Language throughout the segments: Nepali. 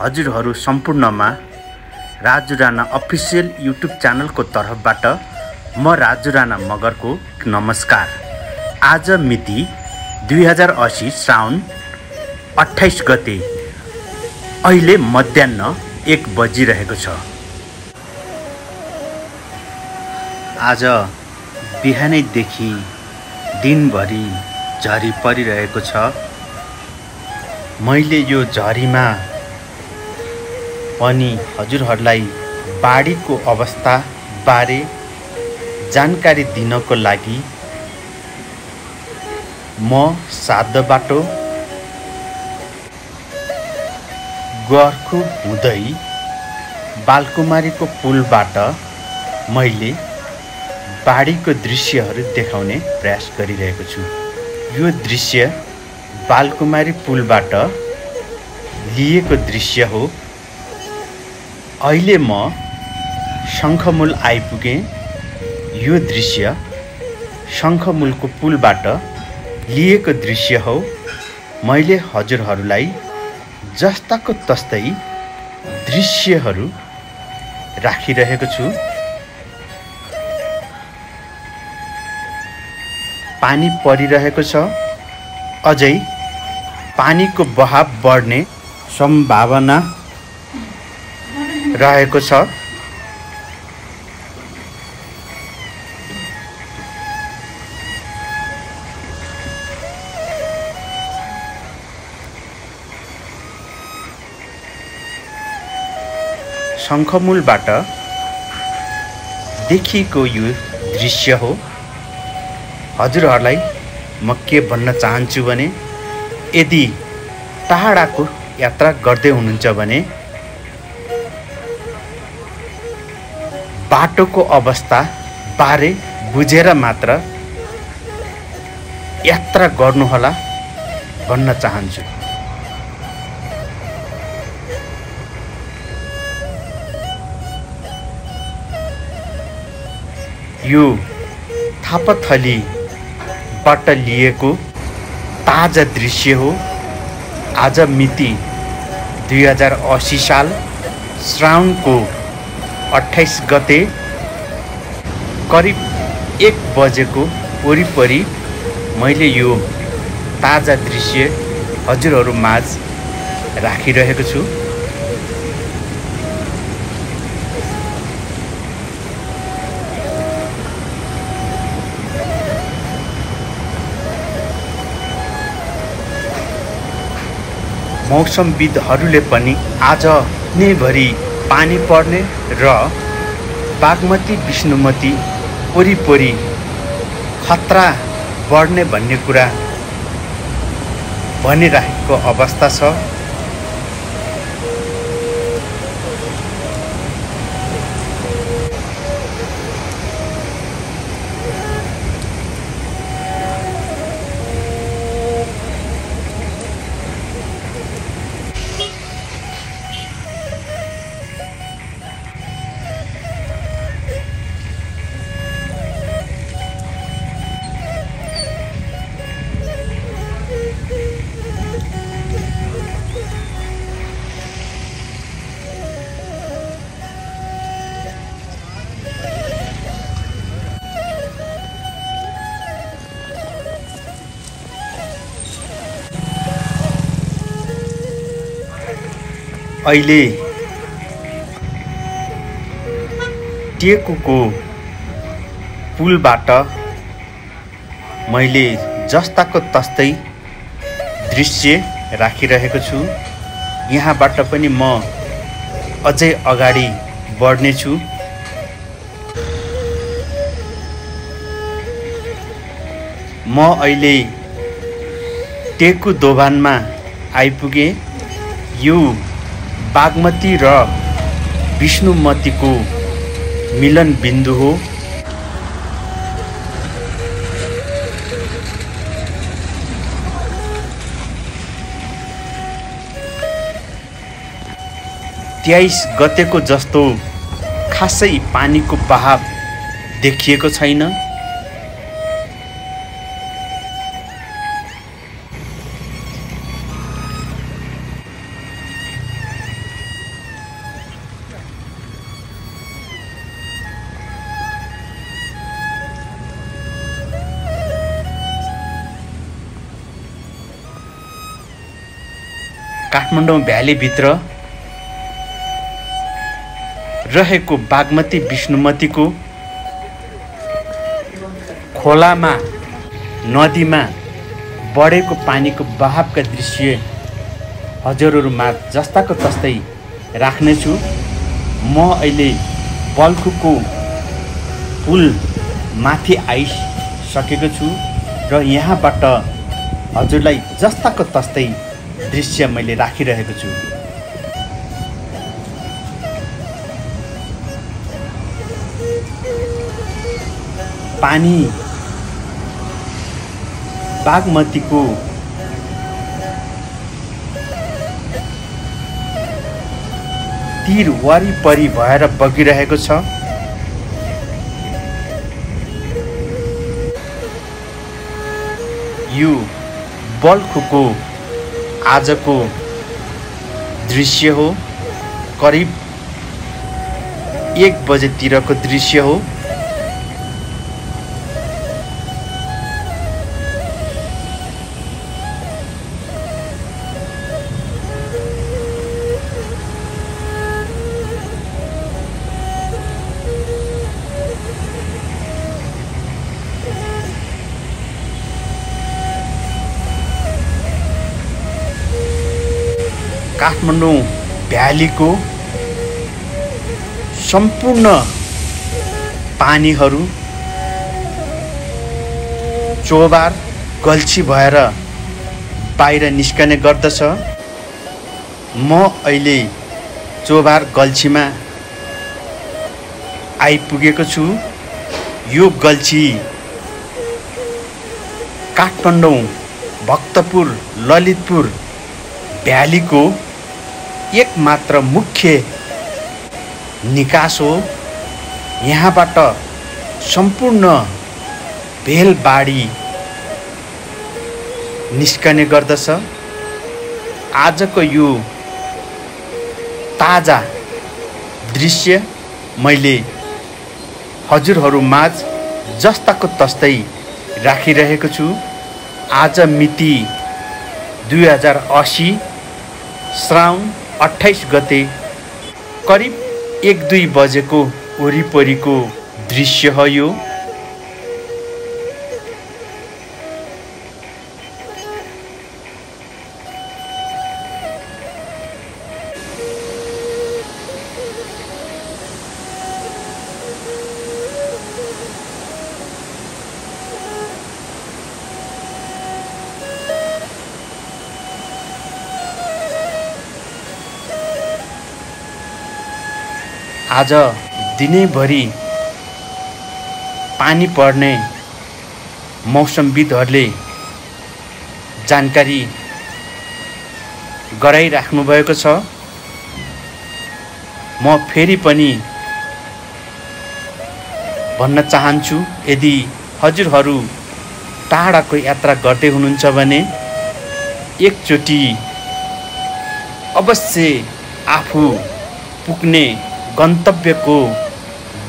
हजुरहरू सम्पूर्णमा राजु राणा अफिसियल युट्युब च्यानलको तर्फबाट म राजु राणा मगरको नमस्कार। आज मिति दुई हजार असी श्रावण अठाइस गते अहिले मध्याह एक बजिरहेको छ। आज बिहानैदेखि दिनभरि झरी परिरहेको छ। मैले यो झरीमा पनि हजुरहरूलाई बाढीको अवस्थाबारे जानकारी दिनको लागि म साध बाटो गर्खु हुँदै बालकुमारीको पुलबाट मैले बाढीको दृश्यहरू देखाउने प्रयास गरिरहेको छु। यो दृश्य बालकुमारी पुलबाट लिएको दृश्य हो। अहिले म शङ्खमूल आइपुगेँ यो दृश्य शङ्खमूलको पुलबाट लिएको दृश्य हो। मैले हजुरहरूलाई जस्ताको तस्तै दृश्यहरू राखिरहेको छु। पानी परिरहेको छ। अझै पानीको बहाव बढ्ने सम्भावना रहेको छ। शङ्खमूलबाट देखिएको यो दृश्य हो। हजुरहरूलाई म के भन्न चाहन्छु भने यदि टाढाको यात्रा गर्दै हुनुहुन्छ भने बाटोको अवस्था बारे बुझेर मात्र यात्रा गर्नुहोला भन्न चाहन्छु। यो थापाथलीबाट लिएको ताजा दृश्य हो। आज मिति दुई हजार असी साल श्रावणको अठाइस गते करिब एक बजेको वरिपरि मैले यो ताजा दृश्य हजुरहरू माझ राखिरहेको छु। मौसमविदहरूले पनि आज नैभरि पानी पर्ने र बागमती विष्णुमती वरिपरि खतरा बढ्ने भन्ने कुरा भनिराखेको अवस्था छ। अहिले टेकुको पुलबाट मैले जस्ताको तस्तै दृश्य राखिरहेको छु। यहाँबाट पनि म अझै अगाडि बढ्नेछु। म अहिले टेकु दोभानमा आइपुगेँ। यो बागमती र विष्णुमतीको मिलन बिन्दु हो। तेइस गतेको जस्तो खासै पानीको बहाव देखिएको छैन। काठमाडौँ भ्यालीभित्र रहेको बागमती विष्णुमतीको खोलामा नदीमा बढेको पानीको बहावका दृश्य हजुरहरूमा जस्ताको तस्तै राख्नेछु। म अहिले बल्खुको पुल माथि आइसकेको छु र यहाँबाट हजुरलाई जस्ताको तस्तै दृश्य मैले राखिरहेको छु। पानी बागमतीको तिर वरिपरि भएर बगिरहेको छ। यो बल्खुको आजको दृश्य हो। करिब एक बजेतिरको दृश्य हो। काठमाडौँ भ्यालीको सम्पूर्ण पानीहरू चोबार गल्छी भएर बाहिर निस्कने गर्दछ। म अहिले चोबार गल्छीमा आइपुगेको छु। यो गल्छी काठमाडौँ भक्तपुर ललितपुर भ्यालीको एकमात्र मुख्य निकास हो। यहाँबाट सम्पूर्ण भेलबाडी निस्कने गर्दछ। आजको यो ताजा दृश्य मैले हजुरहरूमाझ जस्ताको तस्तै राखिरहेको छु। आज मिति दुई हजार असी श्रावण अठाइस गते करिब एक दुई बजेको वरिपरिको दृश्य हो यो। आज दिनैभरि पानी पर्ने मौसमविदहरूले जानकारी गराइराख्नु भएको छ। म फेरि पनि भन्न चाहन्छु यदि हजुरहरू टाढाको यात्रा गर्दै हुनुहुन्छ भने एकचोटि अवश्य आफू पुग्ने गन्तव्यको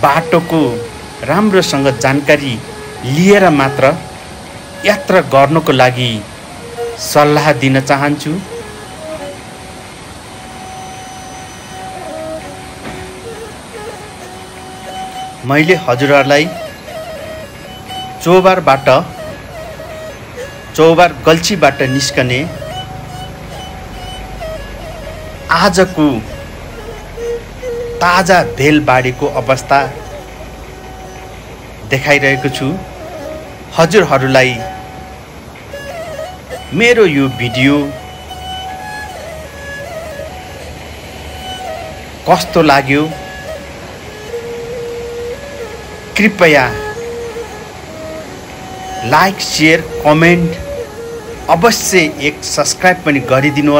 बाटोको राम्रोसँग जानकारी लिएर मात्र यात्रा गर्नको लागि सल्लाह दिन चाहन्छु। मैले हजुरहरूलाई चौबारबाट चौबार गल्छीबाट निस्कने आजको ताजा भेलबाडीको अवस्था देखाइरहेको छु। हजुरहरूलाई मेरो यो भिडियो कस्तो लाग्यो? कृपया लाइक सेयर कमेन्ट अवश्य एक सब्सक्राइब पनि गरिदिनु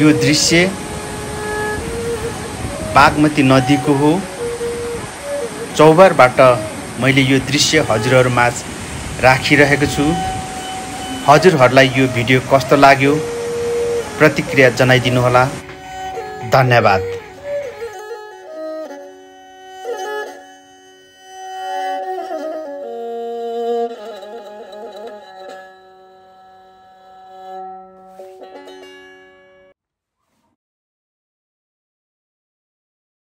यो दृश्य बागमती नदीको हो। चौबारबाट मैले यो दृश्य हजुरहरूमाझ राखिरहेको छु। हजुरहरूलाई यो भिडियो कस्तो लाग्यो? प्रतिक्रिया जनाइदिनुहोला। धन्यवाद।